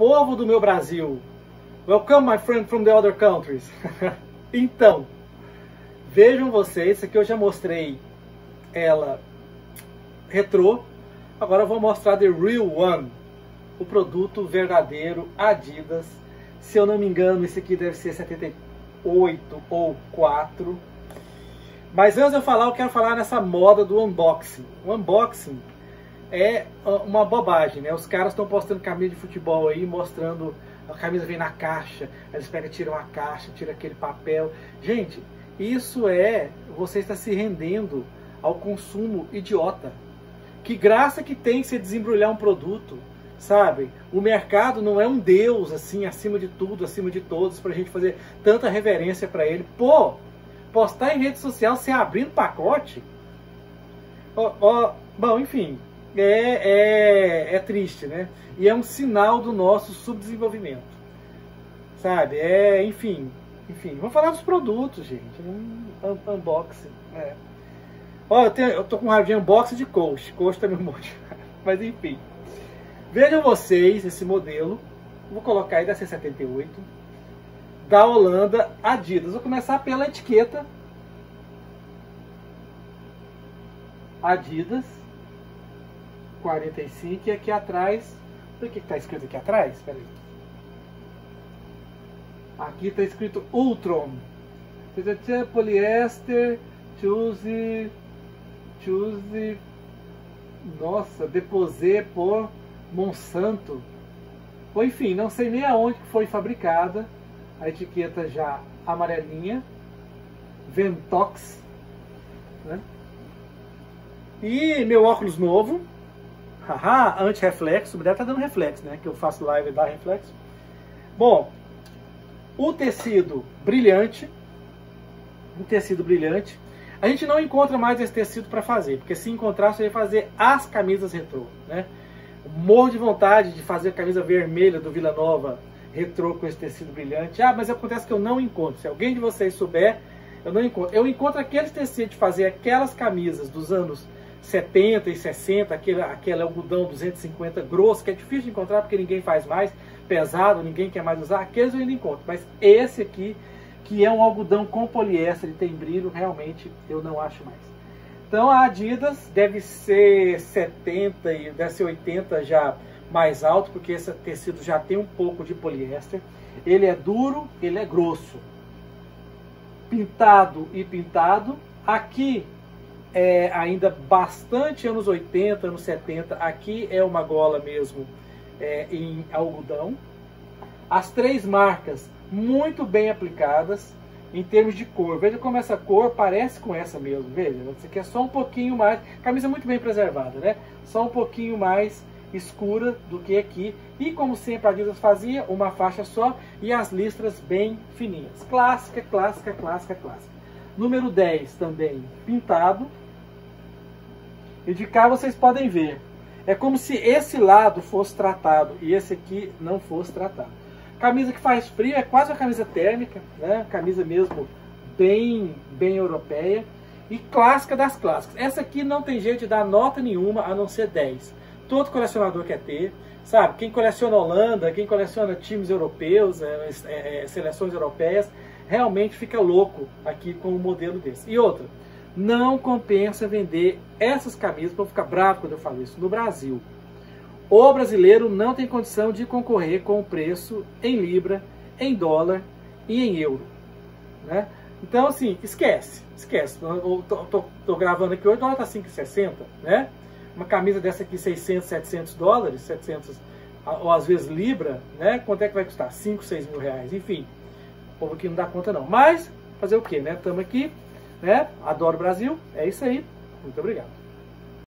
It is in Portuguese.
povo do meu Brasil. Welcome, my friend from the other countries. então, vejam vocês, isso aqui eu já mostrei ela retrô. Agora eu vou mostrar The Real One, o produto verdadeiro Adidas. Se eu não me engano, esse aqui deve ser 78 ou 4. Mas antes de eu falar, eu quero falar nessa moda do unboxing. O unboxing é uma bobagem, né? Os caras estão postando camisa de futebol aí, mostrando a camisa vem na caixa, eles pegam, tiram a caixa, tiram aquele papel. Gente, isso é você está se rendendo ao consumo idiota. Que graça que tem você desembrulhar um produto, sabe? O mercado não é um deus assim, acima de tudo, acima de todos, pra gente fazer tanta reverência para ele. Pô, postar em rede social se abrindo pacote? Ó, ó, bom, enfim, é, é, é triste, né? E é um sinal do nosso subdesenvolvimento, sabe? É, enfim, enfim. Vamos falar dos produtos, gente. Um unboxing, é. Ó, eu, tenho, eu tô com raiva de unboxing de coach. Coach também um monte. Mas enfim. Vejam vocês esse modelo. Vou colocar aí da C78. Da Holanda Adidas. Vou começar pela etiqueta. Adidas 45 e aqui atrás, o que está escrito aqui atrás? Espera aí. Aqui está escrito Ultron. Poliéster, choose, choose, nossa, deposé por Monsanto. Ou enfim, não sei nem aonde foi fabricada. A etiqueta já amarelinha. Ventox. Né? E meu óculos novo, Haha, anti-reflexo. Deve tá dando reflexo, né? Que eu faço live e dá reflexo. Bom, o tecido brilhante. Um tecido brilhante. A gente não encontra mais esse tecido para fazer, porque se encontrar, você vai fazer as camisas retrô, né? Morro de vontade de fazer a camisa vermelha do Vila Nova retrô com esse tecido brilhante. Ah, mas acontece que eu não encontro. Se alguém de vocês souber, eu não encontro. Eu encontro aqueles tecidos de fazer aquelas camisas dos anos 70 e 60, aquele, aquele algodão 250 grosso, que é difícil de encontrar porque ninguém faz mais, pesado, ninguém quer mais usar, aqueles eu ainda encontro. Mas esse aqui, que é um algodão com poliéster e tem brilho, realmente eu não acho mais. Então a Adidas deve ser 70 e deve ser 80 já mais alto, porque esse tecido já tem um pouco de poliéster. Ele é duro, ele é grosso. Pintado e pintado. Aqui é ainda bastante anos 80, anos 70. Aqui é uma gola mesmo é, em algodão. As três marcas muito bem aplicadas em termos de cor. Veja como essa cor parece com essa mesmo. Veja, isso aqui é só um pouquinho mais. Camisa muito bem preservada, né? Só um pouquinho mais escura do que aqui. E como sempre a Adidas fazia, uma faixa só e as listras bem fininhas. Clássica, clássica, clássica, clássica. Número 10 também pintado. E de cá vocês podem ver. É como se esse lado fosse tratado e esse aqui não fosse tratado. Camisa que faz frio é quase uma camisa térmica, né? Camisa mesmo bem, bem europeia e clássica das clássicas. Essa aqui não tem jeito de dar nota nenhuma a não ser 10. Todo colecionador quer ter, sabe? Quem coleciona Holanda, quem coleciona times europeus, é, é, é seleções europeias, realmente fica louco aqui com um modelo desse. E outra, não compensa vender essas camisas, para ficar bravo quando eu falo isso, no Brasil. O brasileiro não tem condição de concorrer com o preço em libra, em dólar e em euro. Né? Então, assim, esquece, esquece. Eu tô, tô, tô gravando aqui hoje, o dólar tá 5,60, né? Uma camisa dessa aqui, 600, 700 dólares, 700, ou às vezes libra, né? Quanto é que vai custar? 5, 6 mil reais, enfim. Povo aqui não dá conta não. Mas, fazer o quê, né? Estamos aqui né? Adoro o Brasil. É isso aí. Muito obrigado.